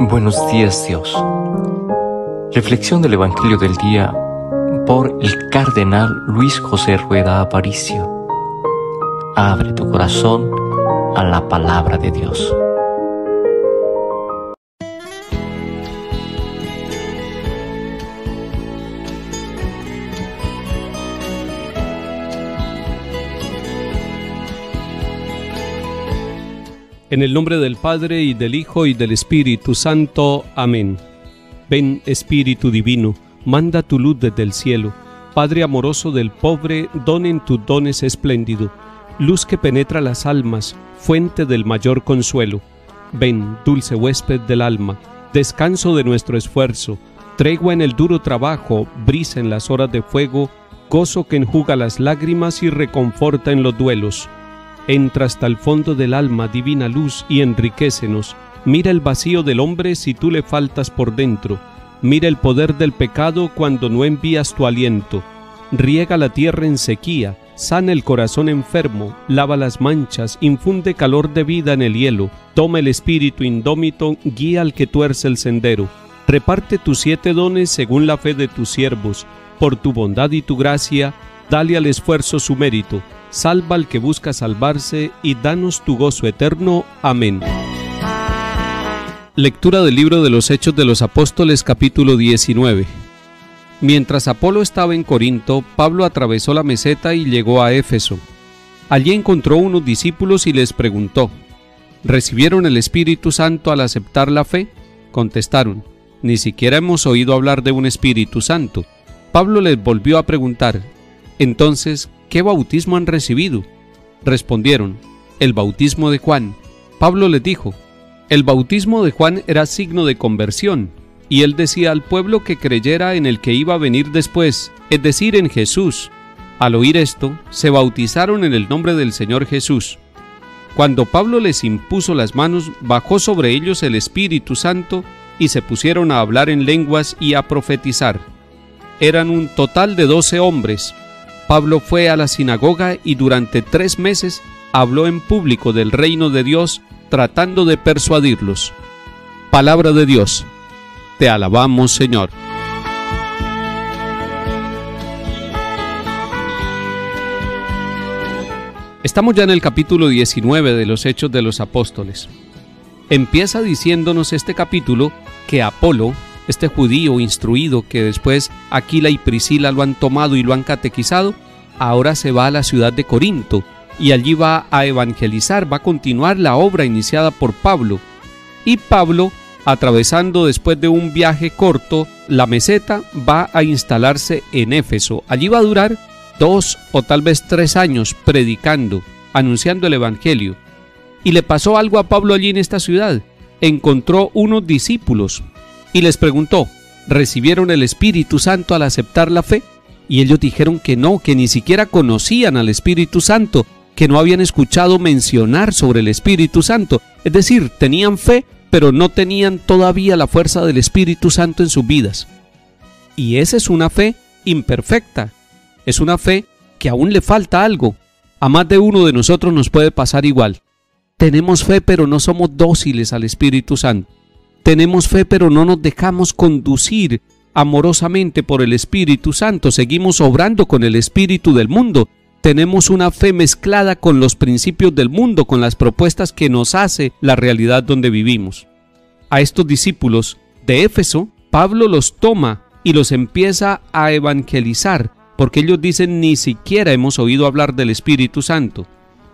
Buenos días Dios. Reflexión del Evangelio del día por el Cardenal Luis José Rueda Aparicio. Abre tu corazón a la palabra de Dios. En el nombre del Padre y del Hijo y del Espíritu Santo. Amén. Ven Espíritu Divino, manda tu luz desde el cielo. Padre amoroso del pobre, donen tus dones espléndido, luz que penetra las almas, fuente del mayor consuelo. Ven, dulce huésped del alma, descanso de nuestro esfuerzo, tregua en el duro trabajo, brisa en las horas de fuego, gozo que enjuga las lágrimas y reconforta en los duelos Entra hasta el fondo del alma, divina luz, y enriquecenos. Mira el vacío del hombre si tú le faltas por dentro. Mira el poder del pecado cuando no envías tu aliento. Riega la tierra en sequía, sana el corazón enfermo, lava las manchas, infunde calor de vida en el hielo, toma el espíritu indómito, guía al que tuerce el sendero. Reparte tus siete dones según la fe de tus siervos. Por tu bondad y tu gracia, dale al esfuerzo su mérito salva al que busca salvarse y danos tu gozo eterno. Amén. Lectura del libro de los Hechos de los Apóstoles capítulo 19. Mientras Apolo estaba en Corinto, Pablo atravesó la meseta y llegó a Éfeso. Allí encontró unos discípulos y les preguntó, ¿recibieron el Espíritu Santo al aceptar la fe? Contestaron, ni siquiera hemos oído hablar de un Espíritu Santo. Pablo les volvió a preguntar, entonces, ¿qué bautismo han recibido? Respondieron, el bautismo de Juan. Pablo les dijo, el bautismo de Juan era signo de conversión, y él decía al pueblo que creyera en el que iba a venir después, es decir, en Jesús. Al oír esto, se bautizaron en el nombre del Señor Jesús. Cuando Pablo les impuso las manos, bajó sobre ellos el Espíritu Santo y se pusieron a hablar en lenguas y a profetizar. Eran un total de doce hombres, Pablo fue a la sinagoga y durante tres meses habló en público del reino de Dios tratando de persuadirlos. Palabra de Dios. Te alabamos, Señor. Estamos ya en el capítulo 19 de los Hechos de los Apóstoles. Empieza diciéndonos este capítulo que Apolo, este judío instruido que después Aquila y Priscila lo han tomado y lo han catequizado, ahora se va a la ciudad de Corinto y allí va a evangelizar, va a continuar la obra iniciada por Pablo. Y Pablo, atravesando después de un viaje corto la meseta, va a instalarse en Éfeso. Allí va a durar dos o tal vez tres años predicando, anunciando el Evangelio. Y le pasó algo a Pablo allí en esta ciudad. Encontró unos discípulos y les preguntó, ¿recibieron el Espíritu Santo al aceptar la fe? Y ellos dijeron que no, que ni siquiera conocían al Espíritu Santo, que no habían escuchado mencionar sobre el Espíritu Santo. Es decir, tenían fe, pero no tenían todavía la fuerza del Espíritu Santo en sus vidas. Y esa es una fe imperfecta. Es una fe que aún le falta algo. A más de uno de nosotros nos puede pasar igual. Tenemos fe, pero no somos dóciles al Espíritu Santo. Tenemos fe pero no nos dejamos conducir amorosamente por el Espíritu Santo, seguimos obrando con el Espíritu del mundo, tenemos una fe mezclada con los principios del mundo, con las propuestas que nos hace la realidad donde vivimos. A estos discípulos de Éfeso, Pablo los toma y los empieza a evangelizar, porque ellos dicen ni siquiera hemos oído hablar del Espíritu Santo.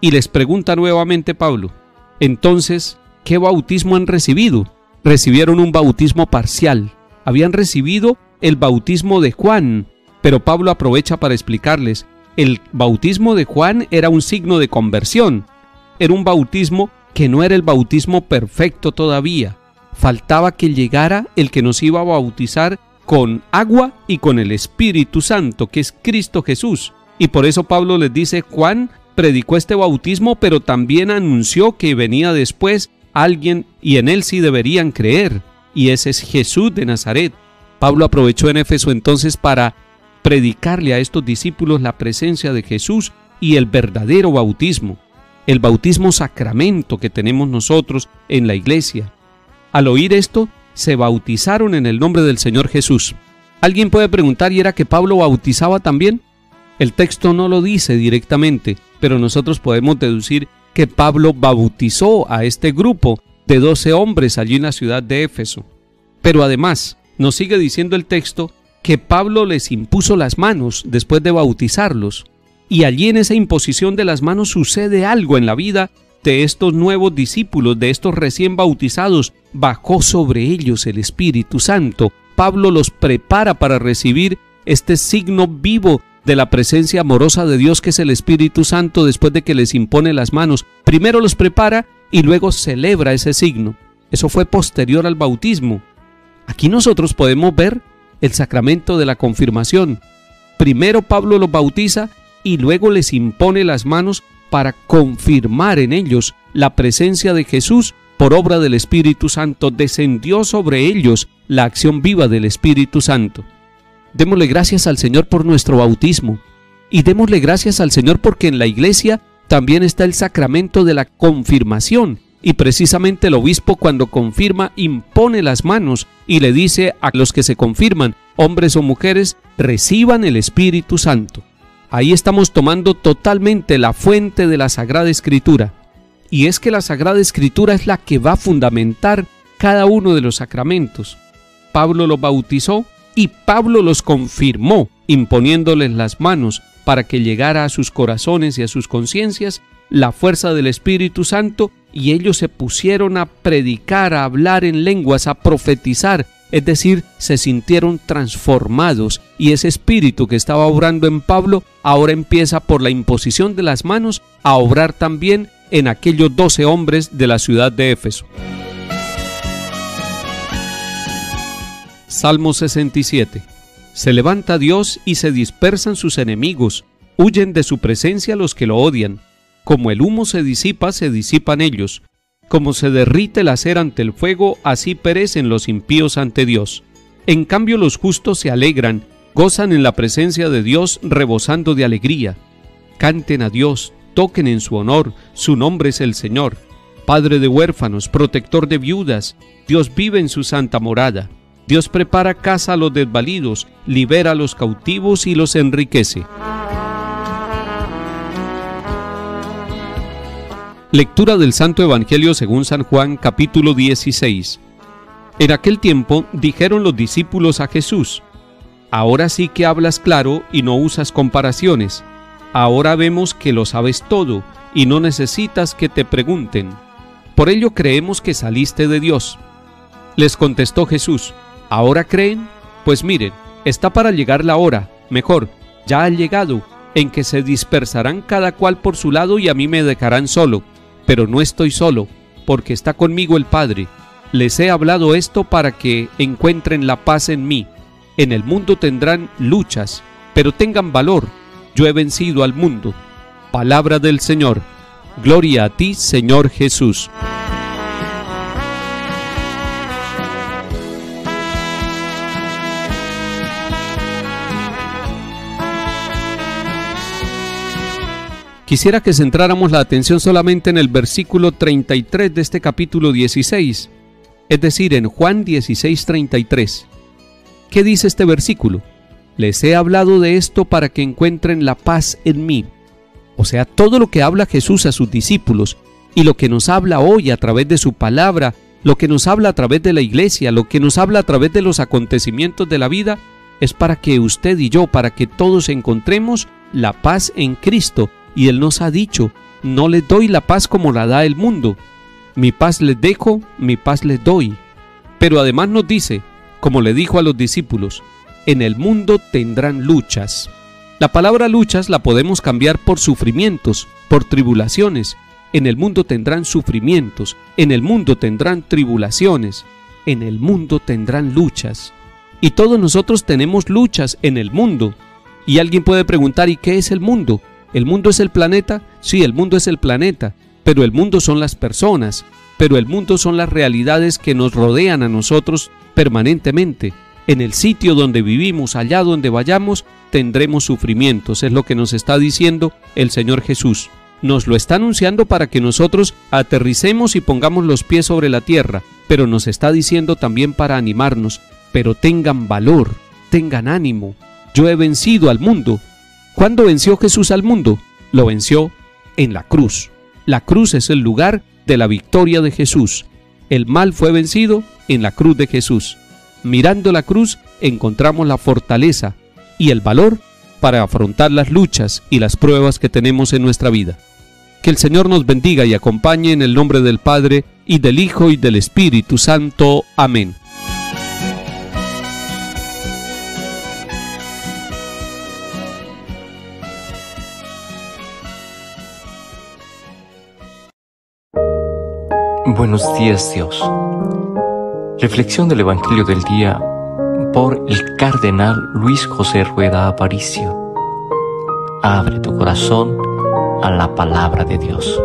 Y les pregunta nuevamente Pablo, entonces, ¿qué bautismo han recibido? Recibieron un bautismo parcial, habían recibido el bautismo de Juan, pero Pablo aprovecha para explicarles, el bautismo de Juan era un signo de conversión, era un bautismo que no era el bautismo perfecto todavía, faltaba que llegara el que nos iba a bautizar con agua y con el Espíritu Santo, que es Cristo Jesús. Y por eso Pablo les dice, Juan predicó este bautismo, pero también anunció que venía después alguien y en él sí deberían creer, y ese es Jesús de Nazaret. Pablo aprovechó en Éfeso entonces para predicarle a estos discípulos la presencia de Jesús y el verdadero bautismo, el bautismo sacramento que tenemos nosotros en la iglesia. Al oír esto, se bautizaron en el nombre del Señor Jesús. Alguien puede preguntar, ¿y era que Pablo bautizaba también? El texto no lo dice directamente, pero nosotros podemos deducir que Pablo bautizó a este grupo de doce hombres allí en la ciudad de Éfeso. Pero además, nos sigue diciendo el texto que Pablo les impuso las manos después de bautizarlos. Y allí en esa imposición de las manos sucede algo en la vida de estos nuevos discípulos, de estos recién bautizados. Bajó sobre ellos el Espíritu Santo. Pablo los prepara para recibir este signo vivo de la presencia amorosa de Dios que es el Espíritu Santo después de que les impone las manos. Primero los prepara y luego celebra ese signo. Eso fue posterior al bautismo. Aquí nosotros podemos ver el sacramento de la confirmación. Primero Pablo los bautiza y luego les impone las manos para confirmar en ellos la presencia de Jesús por obra del Espíritu Santo. Descendió sobre ellos la acción viva del Espíritu Santo. Démosle gracias al Señor por nuestro bautismo y démosle gracias al Señor porque en la iglesia también está el sacramento de la confirmación y precisamente el obispo cuando confirma impone las manos y le dice a los que se confirman, hombres o mujeres, reciban el Espíritu Santo. Ahí estamos tomando totalmente la fuente de la Sagrada Escritura. Y es que la Sagrada Escritura es la que va a fundamentar cada uno de los sacramentos. Pablo los bautizó y Pablo los confirmó, imponiéndoles las manos para que llegara a sus corazones y a sus conciencias la fuerza del Espíritu Santo y ellos se pusieron a predicar, a hablar en lenguas, a profetizar, es decir, se sintieron transformados y ese espíritu que estaba obrando en Pablo ahora empieza por la imposición de las manos a obrar también en aquellos doce hombres de la ciudad de Éfeso. Salmo 67. Se levanta Dios y se dispersan sus enemigos, huyen de su presencia los que lo odian. Como el humo se disipa, se disipan ellos. Como se derrite la cera ante el fuego, así perecen los impíos ante Dios. En cambio los justos se alegran, gozan en la presencia de Dios rebosando de alegría. Canten a Dios, toquen en su honor, su nombre es el Señor. Padre de huérfanos, protector de viudas, Dios vive en su santa morada. Dios prepara casa a los desvalidos, libera a los cautivos y los enriquece. Lectura del Santo Evangelio según San Juan capítulo 16. En aquel tiempo dijeron los discípulos a Jesús, Ahora sí que hablas claro y no usas comparaciones. Ahora vemos que lo sabes todo y no necesitas que te pregunten. Por ello creemos que saliste de Dios. Les contestó Jesús, ¿Ahora creen? Pues miren, está para llegar la hora, mejor, ya ha llegado, en que se dispersarán cada cual por su lado y a mí me dejarán solo. Pero no estoy solo, porque está conmigo el Padre. Les he hablado esto para que encuentren la paz en mí. En el mundo tendrán luchas, pero tengan valor. Yo he vencido al mundo. Palabra del Señor. Gloria a ti, Señor Jesús. Quisiera que centráramos la atención solamente en el versículo 33 de este capítulo 16, es decir, en Juan 16:33. ¿Qué dice este versículo? Les he hablado de esto para que encuentren la paz en mí. O sea, todo lo que habla Jesús a sus discípulos y lo que nos habla hoy a través de su palabra, lo que nos habla a través de la iglesia, lo que nos habla a través de los acontecimientos de la vida, es para que usted y yo, para que todos encontremos la paz en Cristo y Él nos ha dicho, no les doy la paz como la da el mundo. Mi paz les dejo, mi paz les doy. Pero además nos dice, como le dijo a los discípulos, en el mundo tendrán luchas. La palabra luchas la podemos cambiar por sufrimientos, por tribulaciones. En el mundo tendrán sufrimientos, en el mundo tendrán tribulaciones, en el mundo tendrán luchas. Y todos nosotros tenemos luchas en el mundo. Y alguien puede preguntar, ¿y qué es el mundo? ¿El mundo es el planeta? Sí, el mundo es el planeta, pero el mundo son las personas, pero el mundo son las realidades que nos rodean a nosotros permanentemente. En el sitio donde vivimos, allá donde vayamos, tendremos sufrimientos, es lo que nos está diciendo el Señor Jesús. Nos lo está anunciando para que nosotros aterricemos y pongamos los pies sobre la tierra, pero nos está diciendo también para animarnos, pero tengan valor, tengan ánimo. Yo he vencido al mundo. ¿Cuándo venció Jesús al mundo? Lo venció en la cruz. La cruz es el lugar de la victoria de Jesús. El mal fue vencido en la cruz de Jesús. Mirando la cruz encontramos la fortaleza y el valor para afrontar las luchas y las pruebas que tenemos en nuestra vida. Que el Señor nos bendiga y acompañe en el nombre del Padre, y del Hijo, y del Espíritu Santo. Amén. Buenos días Dios. Reflexión del Evangelio del día por el Cardenal Luis José Rueda Aparicio. Abre tu corazón a la palabra de Dios.